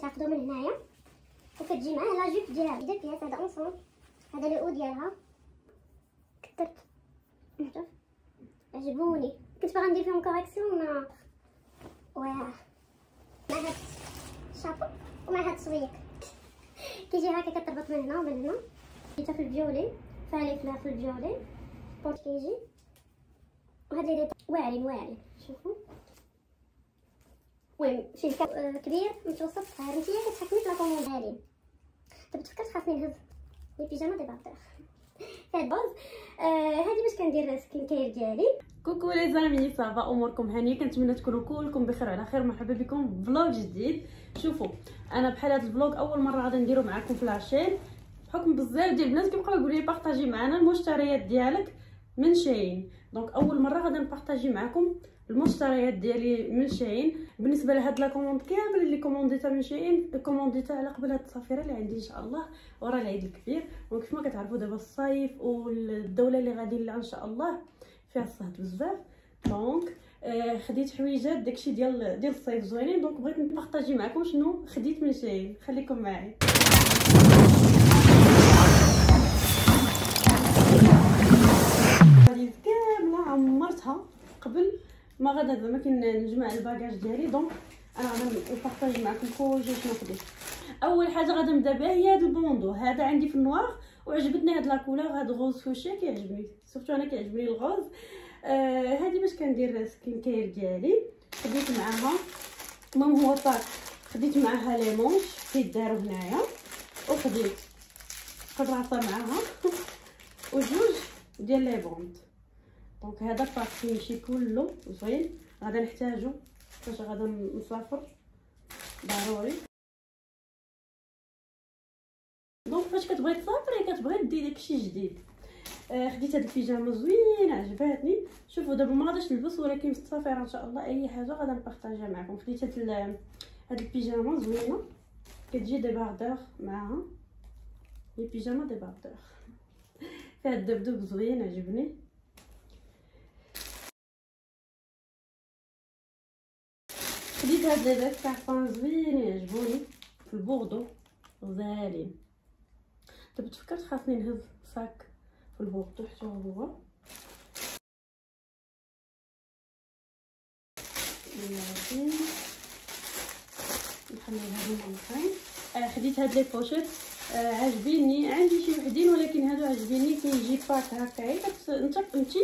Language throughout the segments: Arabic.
كيتعقدوا من هنايا. وكتجي معاه لا جوب ديالها درت ليها هذا اونسون هذا لو ديالها. كثرت عجبوني. كنت باغا ندير فيهم كوريكسيون ما واه مع هاد الشابو ومع هاد السويك كيجي هكا كتربط من هنا ومن هنا. جيتها في الفيولين. فالي في الفيولين. بونت كيجي. وهاد لي واعرين واعرين. شوفوا المهم شي كبير متوسط صغير. نتيا كتحكمي في la commande هادي دابا تفكرت خاصني نهز les pyjamas دي بارتر هاد باز آه هادي باش كندير skin care ديالي. coucou les amis صافا أموركم هانية. كنتمنى تكونوا كلكم بخير وعلى خير. مرحبا بكم. vlog جديد. شوفوا أنا بحال هذا ال vlog أول مرة غادي نديرو معكم في la chaîne بحكم بزاف ديال الناس كيبقاو يقولوا لي بارطاجي معنا المشتريات ديالك من Shein. donc أول مرة غادي نبارطاجي معكم المشتريات ديالي من Shein بالنسبة لهاد la commande كامل اللي كومونديتها من Shein كومونديتها على قبل هاد التسافيرة اللي عندي إن شاء الله ورا العيد الكبير. وكيف ما كتعرفوا دابا الصيف والدولة اللي غادي لها إن شاء الله فيها الصهد بزاف. donc آه خديت حويجات داكشي ديال ديال الصيف زوينين. donc بغيت نبارطاجي معكم شنو خديت من Shein خليكم معايا. ما غادا زعما كنجمع ال bagage ديالي donc أنا غادي نبارطاجي معكم كلشي شنو خديت أول حاجة غادي نبدأ بها هي هذا ال bandeau. هذا عندي في ال noir وعجبتني هاد la couleur هاد rose fuchsia كيعجبني. surtout أنا كيعجبني ال rose. آه هادي باش كندير skin care ديالي. خديت معاها. المهم هو طاق خديت معاها les manches كيداروا هنايا. وخديت. قطعه معاها. وجوج ديال les bandeaux donc هذا ال pack يمشي كله زوين غادا نحتاجو فاش غادا نسافر ضروري. donc فاش كتبغي تسافري كتبغي ديري داكشي جديد. آه خديت هاد البيجامة زوينة عجباتني. شوفوا دابا ما غاديش نلبس ولكن في إن شاء الله أي حاجة غادا نبارطاجيها معكم. خديت هاد هاد البيجامة زوينة. كتجي débardeur معاها. هي بيجامة débardeur. فيها الدبدوب زوين عجبني. خديت هاد لي داك كارطون زوينين عجبوني في البوردو غزالين دابا تفكرت خاصني نهز sac في البوردو حتى هو نخلي هادو معلقين آه خديت هاد les pochettes. آه عاجبيني عندي شي وحدين ولكن هادو عاجبيني كيجي pack هكايا انت انت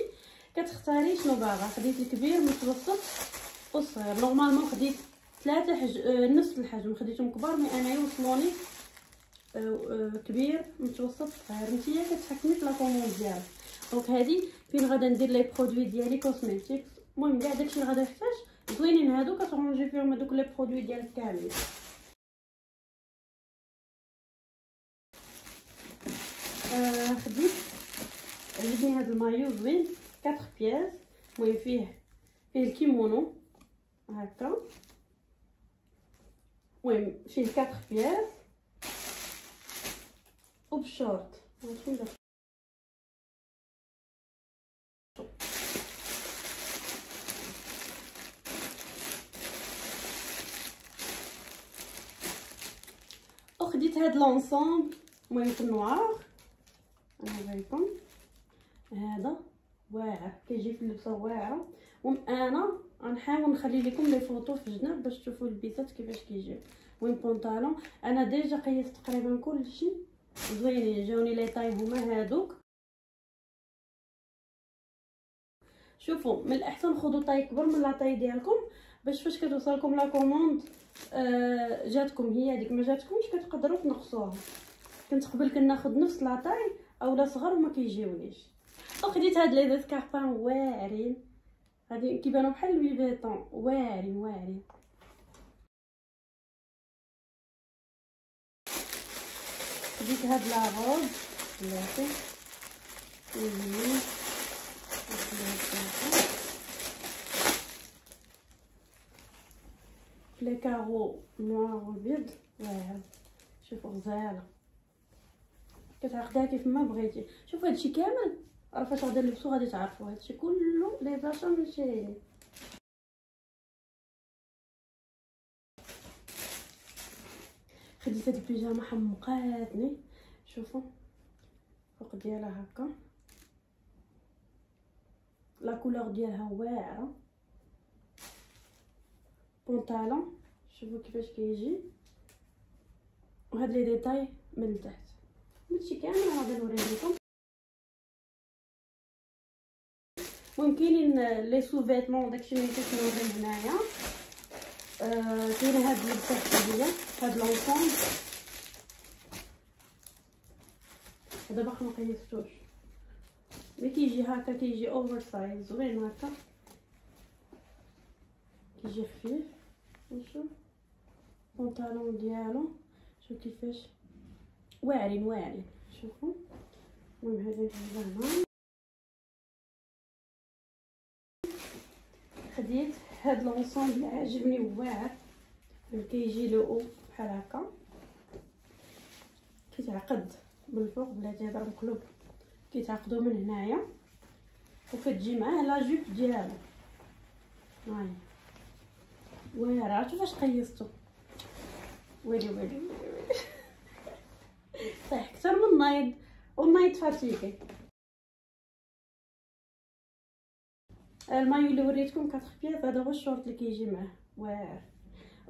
كتختاري شنو باغا خديت الكبير متوسط. والصغير normalement خديت ثلاثة حج... آه نصف الحجم خديتهم كبار mais أنا يوصلوني آه آه كبير متوسط صغير. نتيا كتحكمي في la commande ديالك. donc هادي فين غادا ندير les produits ديالي cosmétiques المهم كاع داكشي اللي غادا نحتاج زوينين هادو كترونجي فيهم هادوك les produits ديالك كاملين. آه خديت عجبني هاد المايو زوين 4 pièces المهم فيه فيه الكيمونو. هكا المهم فيه 4 pièces وبشورت وخديت هاد l'ensemble المهم في ال noir أنا هايكم هذا واعر كيجي في اللبسه واعره أنا غنحاول نخلي لكم les photos في الجناب باش تشوفوا البيسات كيفاش كيجيو. المهم بونطالون أنا؟ déjà قيست تقريبا كلشي. زوينين جاوني les tailles هما هادوك. شوفوا من الأحسن خذوا taille كبر من la taille ديالكم باش فاش كتوصلكم la commande آه جاتكم هي هذيك ما جاتكمش كتقدروا تنقصوها. كنت قبل كناخذ نفس la taille اولا صغر وما كيجيونيش. وخديت هاد les escarpins واعرين غادي كيبانو بحال Louis Vuitton واعرين واعرين خديت هاد la robe. بلاتي. لي كارو نوار وبيض. واعر شوفوا غزالة. كتعقديها كيف ما بغيتي. شوف هادشي كامل. راه فاش غادي نلبسو غادي تعرفوا هادشي كله لي باشا من شي. خديت هاد البيجامة حمقاتني. شوفوا فوق ديالها هكا. la couleur ديالها واعرة. بونطالون. شوفوا كيفاش كيجي. وهاد les détails من التحت هادشي كامل غادي نوريه لكم كاينين les sous-vêtements داكشي اللي كنوري هنايا آه كاينة هاد اللبسه هي هاد l'ensemble هذا باقي ما قيستوش ملي كيجي هكا كيجي oversize زوين هكا كيجي خفيف نشوف البنطلون ديالو شوف كيفاش واعرين واعرين شوفوا المهم هذا هنا خديت هاد l'ensemble عاجبني واعر كيجي le بحال هكا. كيتعقد بالفوق بلاتي هذا مقلوب كيتعقدو من هنايا. وكتجي معاه لا جوب ديالو. هاي. واعر عرفتو فاش قيستو ويلي ويلي صح أكثر من نايض والنايض فاتيكي. المايو اللي وريتكم quatre pièces هذا هو الشورت اللي كيجي معاه. واعر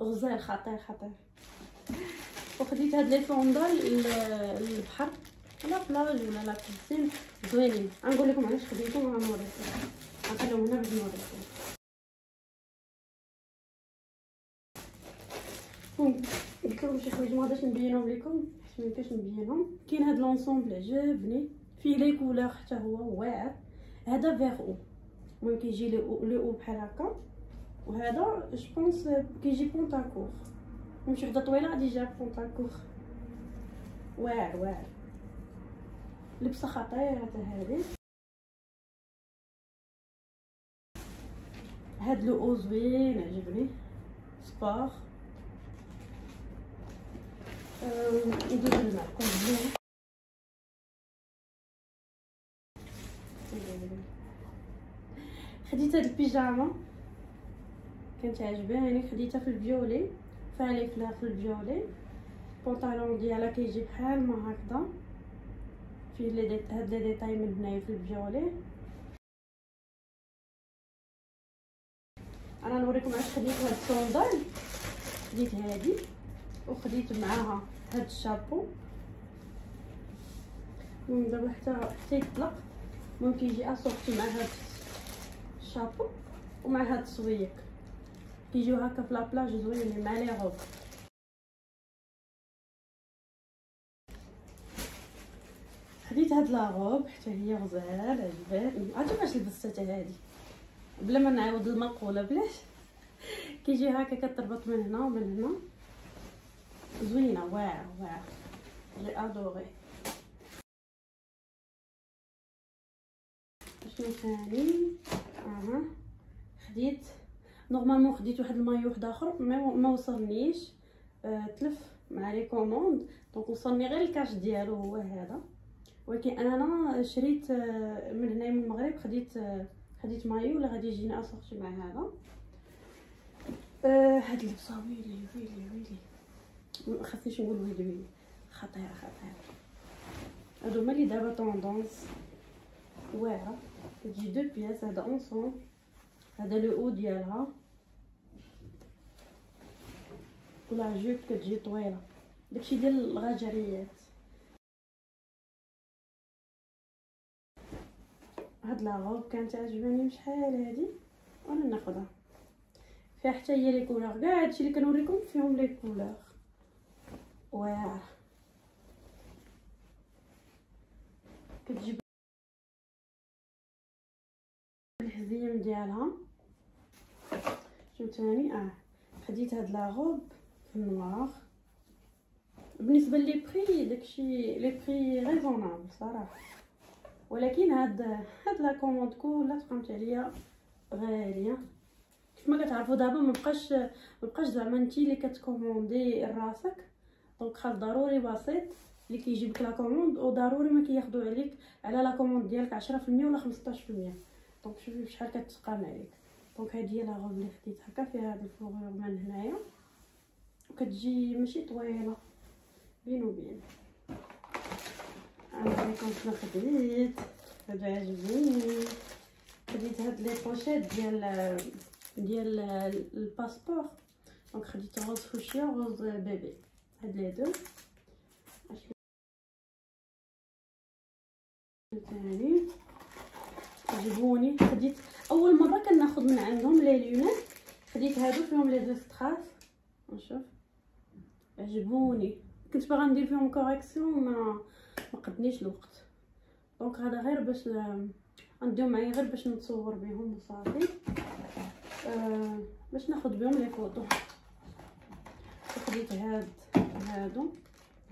غزال خطير خطير. وخديت هاد les sandales للبحر. la plage ولا la piscine زوينين. غنقول لكم علاش خديتهم وغنوريكم غنخليهم هنا باش نوريكم. قلت لكم شي حوايج ما غاديش نبينهم لكم. حيت ميمكنش نبينهم. كاين هاد l'ensemble عجبني. فيه les couleurs حتى هو واعر هذا فيغ أو. المهم كيجي le haut بحال هكا وهذا je pense كيجي pantacourt مش وحده طويله غادي جاب pantacourt واعر واعر لبسه خطيره هذه هاد le haut زوين عجبني sport ندوز معكم مليح خديت هاد البيجامة. كانت عجباني خديتها في ال violet. فيها les fleurs في ال violet. البونطالون ديالها كيجي بحال ما هكذا. فيه لي هاد les détails من هنايا في ال violet. أنا نوريكم علاش خديت هاد ال sandales خديت هادي. وخديت معاها هاد الشابو. المهم دابا حتى حتى يطلق. ممكن يجي assorti مع هاد الشابو ومع هاد الصويك كيجيو هكا في la plage زوينين مع les robes خديت هاد la robe حتى هي غزال عجباني عرفتي فاش لبستها هادي بلا ما نعاود المقوله بلاش كيجي هكا كتربط من هنا ومن هنا زوينه واعره واعره j'ai adoré شنو ثاني أها. خديت. normalement خديت واحد المايو واحد آخر ما وصلنيش. أه تلف مع les commandes donc وصلني غير ال cache ديالو هو هذا. ولكن أنا شريت آه، من هنا من المغرب خديت آه، خديت مايو ولا غادي يجيني assorti مع هذا. آه هاد اللبسة ويلي ويلي ويلي. خاصنيش نقول ويلي ويلي. خطيرة خطيرة. هادو هما اللي دابا tendance واعرة. تجي deux pièces هذا ensemble هذا le haut ديالها و la jupe كتجي طويله داكشي ديال الغجريات هاد la robe كانت عجباني شحال هادي وأنا ناخذها فيها حتى هي les couleurs كاع هادشي اللي كنوريكم فيهم les couleurs واعر كتجيب ديالها تاني؟ آه خديت هاد la robe في ال noir. بالنسبة les prix داكشي les prix raisonnables صراحة. ولكن هاد هاد la commande كلها تقامت عليا غاليه كما كتعرفوا دابا مبقاش مبقاش زعما نتي اللي كتكوموندي راسك. donc خاص ضروري وسيط اللي كيجيبك la commande وضروري ما كياخذوا عليك على la commande ديالك 10% ولا 15% donc شوفي بشحال كتقام عليك. donc هادي هي la اللي خديت هكا فيها هاد الفوغور من هنايا. وكتجي ماشي طويلة بين وبين. نوريكم شنو خديت هادو عجبوني خديت هاد les pochettes ديال ديال ال passeport. donc خديت rose fuchsia و rose bébé. هاد les deux. ثاني عجبوني خديت أول مرة كناخذ من عندهم les lunettes خديت هادو فيهم les strass نشوف. عجبوني. كنت باغا ندير فيهم correction ما ما قدنيش الوقت. donc هذا غير باش نديهم معايا غير باش نتصور بهم وصافي. آه باش ناخذ بهم les photos خديت هاد هادو.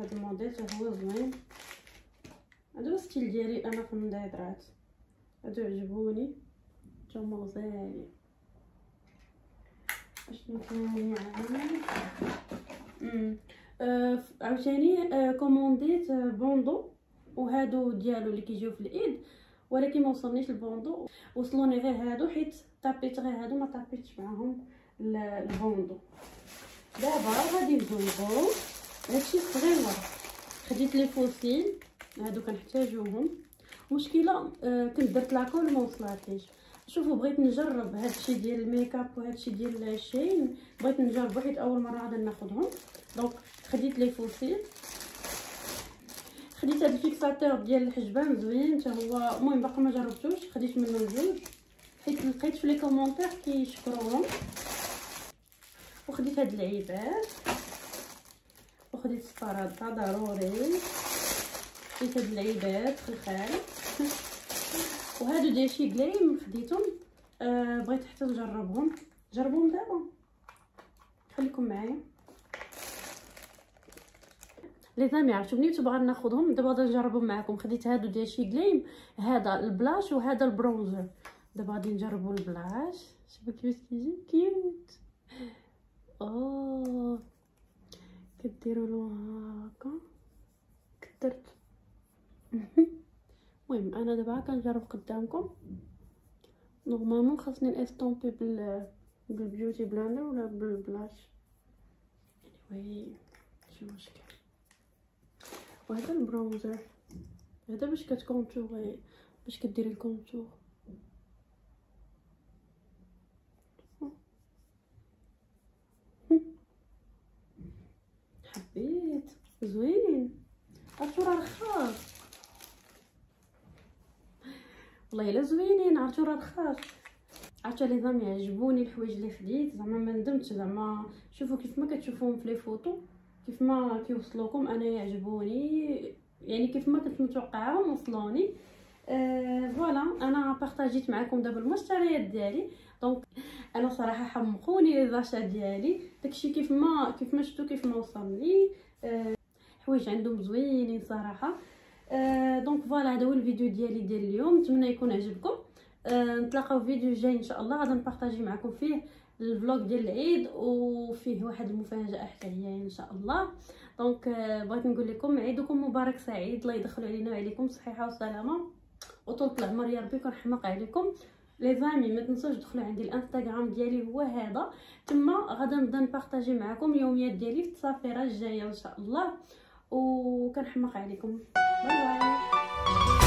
هاد الموديل هو زوين. هادو style ديالي أنا في النظارات هادو عجبوني نتوما غزالين أشنو كاين معاهم آه عاوتاني آه كومونديت bandeau. وهادو ديالو اللي كيجيو في الإيد. ولكن ما وصلنيش ال bandeau وصلوني غير هادو حيت طابيت غير هادو ما طابيتش معاهم ال bandeau دابا غادي نجربو هادشي صغير خديت les faux cils. هادو كنحتاجوهم. مشكلة آه كنت درت la colle ما وصلاتليش شوفوا بغيت نجرب هادشي ديال الميكاب وهادشي ديال Shein بغيت نجرب حيت أول مرة غادي ناخذهم donc خديت les faux cils. خديت هاد ال fixateur ديال الحجبان زوين حتى هو المهم باقي ما جربتوش خديت منه جوج حيت لقيت في les commentaires كيشكروهم. وخديت هاد العيبات. وخديت سبارادة ضروري. خديت هاد العيبات خلخال وهادو ديال SHEGLAM خديتهم. آه بغيت حتى نجربهم. جربوهم دابا. خليكم معايا. les amis عرفتوني تبغى ناخذهم دابا غادي نجربهم معكم خديت هادو ديال SHEGLAM هذا ال blush وهذا ال bronzer دابا غادي نجربوا ال blush. شوفوا كيفاش كيجي. cute. أوه. كديروا له هكا كدرت المهم أنا دابا كنجرب قدامكم. normalement خاصني نستومبي بال بال beauty blender ولا بال brush؟ Anyway شو مشكل. وهذا ال bronzer هذا باش كتكونتوري باش كديري ال contour. حبيت. زوينين عرفتو رخاص. والله إلا زوينين عرفتو راه رخاص عرفتو les amis عجبوني الحوايج اللي خديت؟ زعما ما ندمتش زعما شوفوا كيف ما كتشوفوهم في les photos كيف ما كيوصلوكم أنا يعجبوني يعني كيف ما كنت متوقعاهم وصلوني. آه voilà أنا بارطاجيت معكم دابا المشتريات ديالي. donc أنا صراحة حمقوني لي ديالي. داكشي كيف ما كيف ما شفتو كيف ما وصلني. آه حوايج عندهم زوينين صراحة. donc voilà هذا هو الفيديو ديالي ديال اليوم. نتمنى يكون عجبكم. آه نتلاقاو في فيديو جاي إن شاء الله. غادي نبارطاجي معكم فيه الفلوق ديال العيد وفيه واحد المفاجأة حتى هي إن شاء الله. دونك بغيت نقول لكم عيدكم مبارك سعيد. الله يدخل علينا وعليكم صحيحة وسلامة. وطول العمر يا ربي كنحماق عليكم. لي زامي ما تنسوش تدخلوا عندي الانستغرام ديالي هو هذا. تما غادا نبدا نبارطاجي معكم يوميات ديالي في التصافيره الجاية إن شاء الله. وكنحماق عليكم. 拜拜。